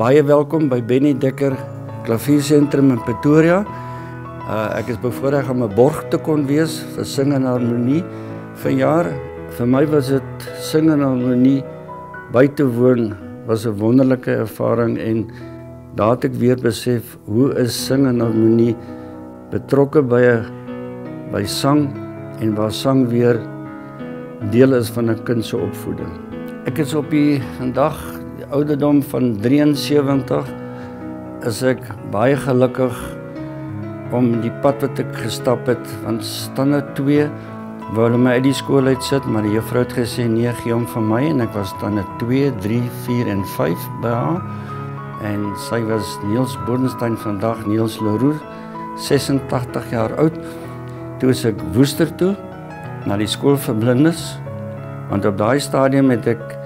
baie welkom by Benny Dekker Klaviersentrum in Pretoria. Uh ek is bevoorreg om 'n borg te kon wees vir sing en harmonie vanjaar. Vir my was dit sing en harmonie by te woon was 'n wonderlike ervaring en daar het ek weer besef hoe is sing en harmonie betrokke by 'n by sang en waar sang weer deel is van 'n kind se opvoeding. Ek is op die vandag ouderdom van 73 is ek baie gelukkig om die pad wat ek gestap het van standaard 2 wou my uit die skool uit sit maar die juffrou het gesê nee gee hom vir my. En ek was standaard 2 3 4 en 5 by haar. En sy was Niels Bodenstein vandag Niels Leroux 86 jaar oud. Toe ek Woester toe na die skool vir blindes want op daai stadium het ek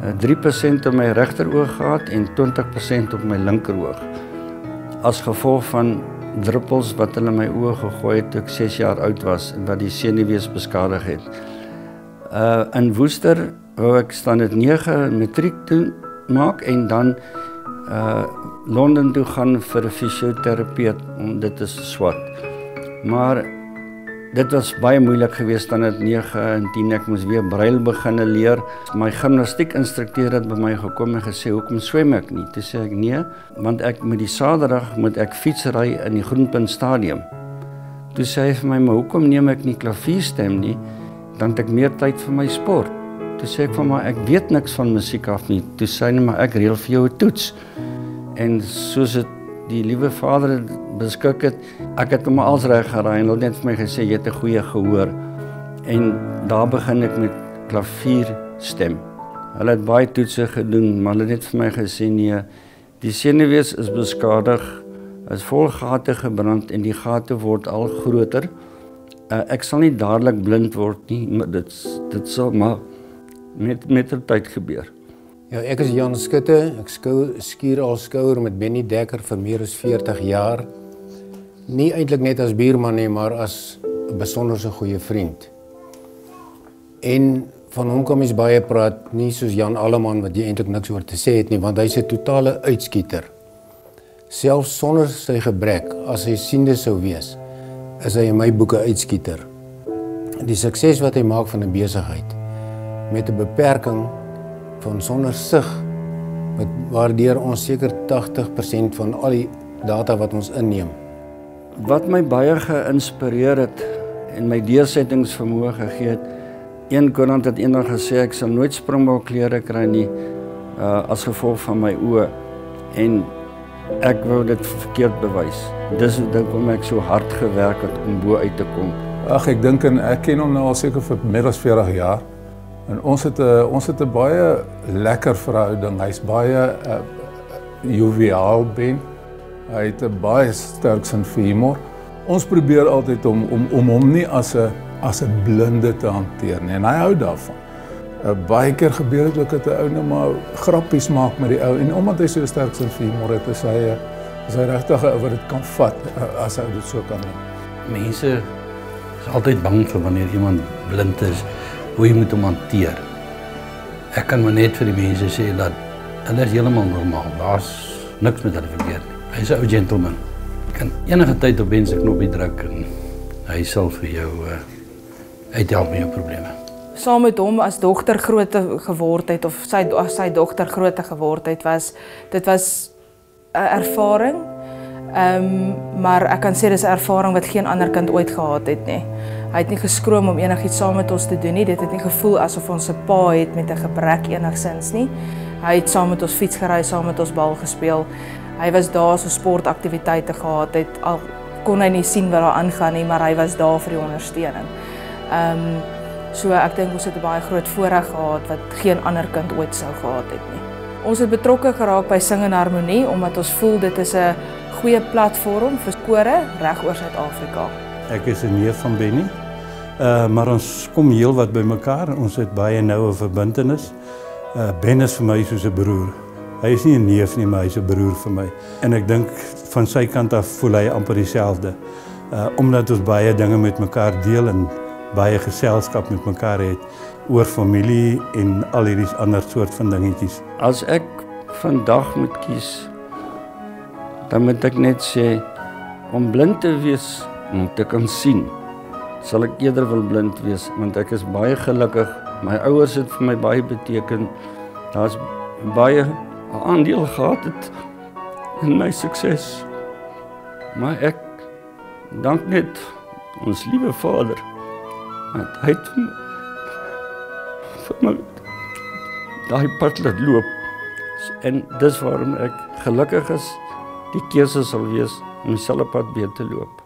3% op my regteroog gehad en 20% op my linkeroog as gevolg van druppels wat hulle my oë gegooi het toe ek 6 jaar oud was en wat die senuwees beskadig het. Uh in Woester wou ek staan dit 9 matriek doen maak en dan uh Londen toe gaan vir 'n fisioterapeut om dit te swat. Maar Dit was baie moeilik geweest dan dit 9 en 10 ek moes weer brail begine leer. My gimnastiekinstrukteur het by my gekom en gesê, "Hoekom swem ek nie?" Toe sê ek, "Nee, want ek met die Saterdag moet ek fietsry in die Groenpunt stadion." Toe sê hy vir my, "Maar hoekom neem ek nie klavierstem nie? Dan het ek meer tyd vir my sport." Toe sê ek vir my, "Ek weet niks van musiek af nie." Toe sê hy net, "Maar ek reël vir jou 'n toets." En soos dit die liewe Vader beskik het, ek het hom als reg geraai en hulle het net vir my gesê jy het 'n goeie gehoor. En daar begin ek met klavier stem. Hulle het baie toetse gedoen, maar hulle het net vir my gesê nee, die senuwees is beskadig, is vol gate gebrand en die gate word al groter. Uh, ek sal nie dadelik blind word nie, maar dit dit sal maar met met tyd gebeur. Ja, ek is Jan Skutte. Ek skou skuur al skouer met Benny Dekker vir meer as 40 jaar. Nie eintlik net as buurman nie, maar as 'n besonderse goeie vriend. En van hom kom ons baie praat, nie soos Jan Alleman wat jy eintlik niks oor te sê het nie, want hy's 'n totale uitskieter. Selfs sonder sy gebrek, as hy siende sou wees, is hy in my boeke uitskieter. Die sukses wat hy maak van 'n besigheid met 'n beperking van sonder sig met waardeur ons seker 80% van al die data wat ons inneem. Wat my baie geïnspireer het en my deursettingsvermoë gegee het, een koerant het eendag gesê ek sal nooit springbalklere kry nie uh, as gevolg van my oë en ek wou dit verkeerd bewys. Dis hoe dink om ek so hard gewerk het om bo uit te kom. Ag ek dink en ek ken hom nou al seker vir meer as 40 jaar. En ons het 'n ons het 'n baie lekker verhouding. Hy's baie uh, joviaal ben. Hy het 'n baie sterk sin vir humor. Ons probeer altyd om om om hom nie as 'n as 'n blinde te hanteer nie. En hy hou daarvan. Uh, baie keer gebeur dit ook dat 'n ou nou maar grappies maak met die ou en omdat hy so sterk sin vir humor het, is hy is hy regtig 'n ou wat dit kan vat uh, as hy dit so kan doen. Mense is altyd bang vir wanneer iemand blind is hoe jy moet hom hanteer. Ek kan maar net vir die mense sê dat hulle is heeltemal normaal. Daar's niks met hulle verkeerd nie. Hy's 'n ou gentleman. Kan enige tyd op wense knoppie druk en hy sal vir jou uh uithelp met jou probleme. Saam met hom as dogter groot geword het of sy as sy dogter groot geword het was dit was 'n ervaring. Ehm um, maar ek kan sê dis 'n ervaring wat geen ander kind ooit gehad het nie. Hy het nie geskroom om enigiets saam met ons te doen nie. Dit het nie gevoel asof ons 'n pa het met 'n gebrek enigsins nie. Hy het saam met ons fiets gery, saam met ons bal gespeel. Hy was daar so sportaktiwiteite gehad het al kon hy nie sien wat daar aangaan nie, maar hy was daar vir die ondersteuning. Ehm um, so ek dink ons het 'n baie groot voorreg gehad wat geen ander kind ooit sou gehad het nie. Ons het betrokke geraak by Sing en Harmonie omdat ons voel dit is 'n goeie platform vir skore reg oor Suid-Afrika. Ek is 'n neef van Benny. Uh maar ons kom heel wat by mekaar. Ons het baie noue verbintenis. Uh Ben is vir my soos 'n broer. Hy is nie 'n neef nie, maar hy's 'n broer vir my. En ek dink van sy kant af voel hy amper dieselfde. Uh omdat ons baie dinge met mekaar deel en baie geselskap met mekaar het oor familie en al hierdie ander soort van dingetjies. As ek vandag moet kies, dan moet ek net sê om blind te wees om te kan sien. Sal ek eerder wil blind wees want ek is baie gelukkig. My ouers het vir my baie beteken. Daar's baie aandeel gehad het in my sukses. Maar ek dank net ons liewe Vader want hy het vir my daai pad laat loop. En dis waarom ek gelukkig is die keuse sal wees om dieselfde pad weer te loop.